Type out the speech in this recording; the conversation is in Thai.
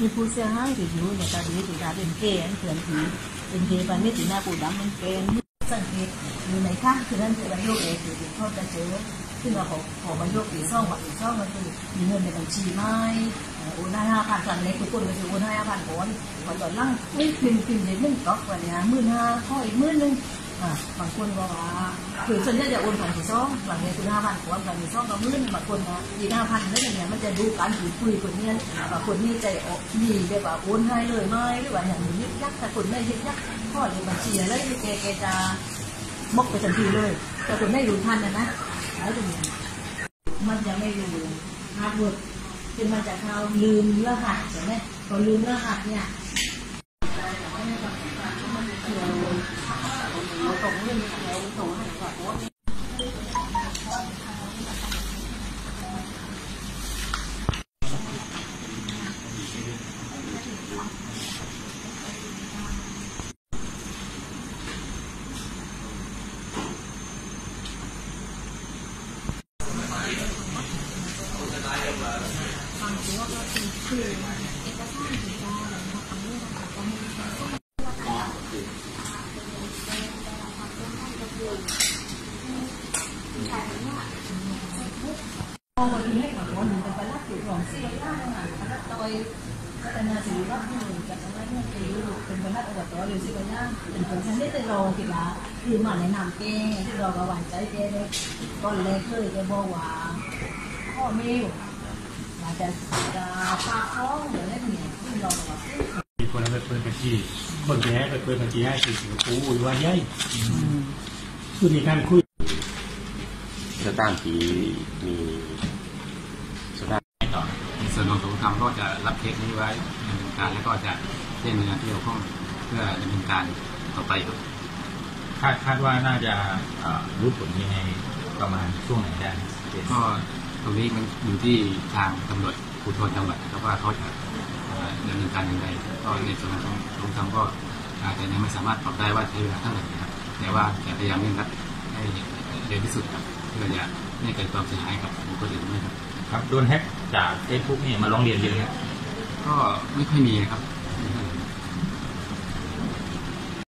มีผู้เสียหายที่อยู่ในตาดีที่ตาเป็นเกนเถื่อนผีเป็นเกย์ไปไม่ตีหน้าปูดำเป็นเกนสังเกตอยู่ในข้างคือนั่นคือบรรยกเองคือเขาจะเจอขึ้นมาขอขอบรรโยกปีซ่องกับปีซ่องมันคือมีเงินในบัญชีไหมโอนให้ห้าพันตอนนี้ทุกคนก็จะโอนให้ห้าพันก่อนก่อนตอนล่างนี่พิมพ์พิมพ์เดี๋ยวมึงก๊อกวันนี้มื่นห้าข้ออีกมื่นนึงอ่า บางคนบอกว่าคือส่วนใหญ่จะโอนผ่านปีซ่องบางทีคือห้าพันก่อนบางทีซ่องก็หมื่นบางคนนะอีกห้าพันนั่นอย่างเงี้ยมันจะดูการคุยคุยคนเนี้ยบางคนนี่ใจออกดีแบบว่าโอนให้เลยไหมหรือว่าอย่างนี้ยึกยักแต่คนไม่ยึกยักข้อในบัญชีอะไรแกแกจะบกไปทันทีเลย แต่คนไม่รู้ทันนะนะแล้วตรงนี้มันจะไม่รู้ฮาร์ดเวิร์ดเป็นมาจากเราลืมรหัสใช่ไหมพอลืมรหัสเนี่ยเราตรงเรื่องเราตรงให้ก่อนว่า พอวันนี้ให้กับคนเป็นไปรับอยู่ของเสียล่างอะรับโดยพัฒนาสิริวัฒน์ที่หนึ่งจากอะไรเนี่ยคือเป็นคนรับอบตหรือสิบย่างเป็นคน ชั้นได้แต่รอกีฬาคือมาแนะนำแกที่เราก็หวั่นใจแกเลยก้อนเล็กเลยแกบอกว่าข้อเม ลอาจจะจะปากท้องหรืออะไรเนี่ยซึ่งเราก็ว่ามีคนเอาไปเปิดบัญชีคนแก่ไปเปิดบัญชีให้สิสิงคโปร์หรือว่าย่อยคือมีการคุยสถานที่มีสถานต่อในส่วนของสงธรรมก็จะรับเคสนี้ไว้ดำเนินการแล้วก็จะแจ้งหน่วยงานที่เกี่ยวข้องเพื่อดำเนินการต่อไปครับคาดคาดว่าน่าจะรู้ผลยังไงประมาณช่วงไหนได้ก็ ตรงนี้มันอยู่ที่ทางตำรวจภูธรจังหวัดนะครับว่าเขาจะเอ่อดำเนินการอย่างไรก็ในส่วนของสูงธรรมก็อาจจะยังไม่สามารถตอบได้ว่าใช้เวลาเท่าไหร่นะครับแต่ว่าจะพยายามเร่งรัดให้เร็วที่สุดครับเพื่อจะไม่เกิดความเสียหายกับบุคคลอื่นด้วยครับครับโดนแฮ็กจากเฟซบุ๊กเนี่ยมาร้องเรียนเยอะไหมก็ไม่ค่อยมีนะครับ